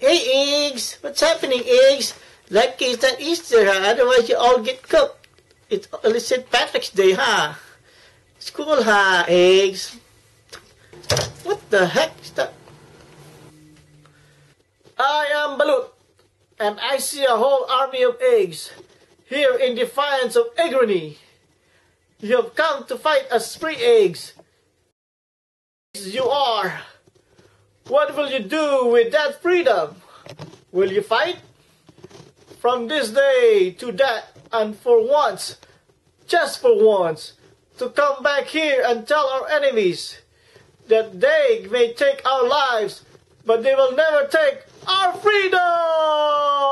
Hey, Eggs! What's happening, Eggs? Lucky it's not Easter, huh? Otherwise you all get cooked. It's only St. Patrick's Day, huh? School, huh, Eggs? What the heck is that? I am Balut, and I see a whole army of eggs here in defiance of eggery. You have come to fight us free eggs. You are. What will you do with that freedom? Will you fight? From this day to that, and for once, just for once, to come back here and tell our enemies that they may take our lives, but they will never take our freedom!